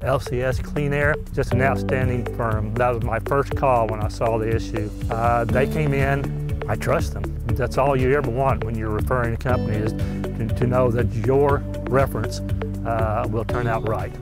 LCS Kleen-Aire, just an outstanding firm. That was my first call when I saw the issue. Uh, they came in, I trust them. That's all you ever want when you're referring a company is to, to know that your reference uh, will turn out right.